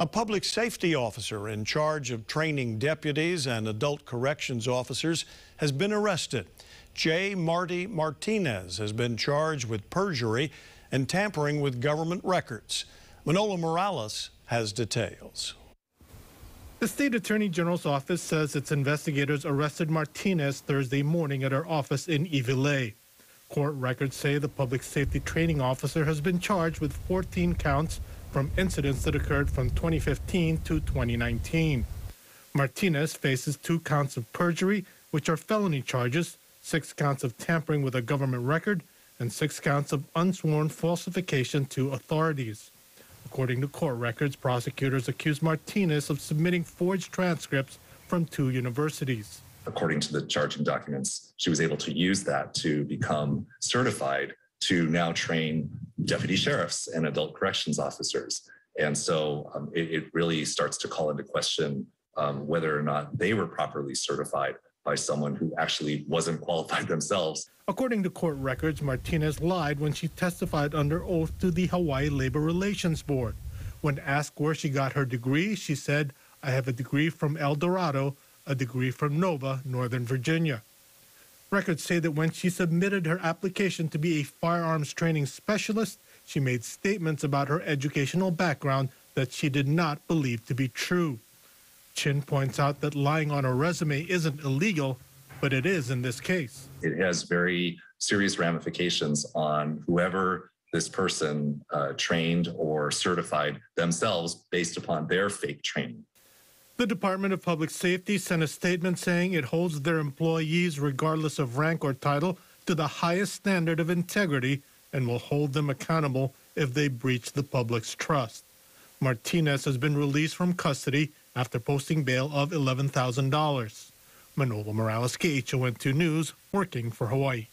A public safety officer in charge of training deputies and adult corrections officers has been arrested. J. Marte Martinez has been charged with perjury and tampering with government records. Manolo Morales has details. The state attorney general's office says its investigators arrested Martinez Thursday morning at her office in Iwilei. Court records say the public safety training officer has been charged with 14 counts from incidents that occurred from 2015 to 2019. Martinez faces two counts of perjury, which are felony charges, six counts of tampering with a government record, and six counts of unsworn falsification to authorities. According to court records, prosecutors accused Martinez of submitting forged transcripts from two universities. According to the charging documents, she was able to use that to become certified to now train deputy sheriffs and adult corrections officers. And so um, it, it, really starts to call into question um, whether or not they were properly certified by someone who actually wasn't qualified themselves. According to court records, Martinez lied when she testified under oath to the Hawaii Labor Relations Board. When asked where she got her degree, she said, I have a degree from El Dorado, a degree from Nova, Northern Virginia. Records say that when she submitted her application to be a firearms training specialist, she made statements about her educational background that she did not believe to be true. Chin points out that lying on a resume isn't illegal, but it is in this case. It has very serious ramifications on whoever this person uh, trained or certified themselves based upon their fake training. The Department of Public Safety sent a statement saying it holds their employees, regardless of rank or title, to the highest standard of integrity and will hold them accountable if they breach the public's trust. Martinez has been released from custody after posting bail of $11,000. Manolo Morales, KHON2 News, working for Hawaii.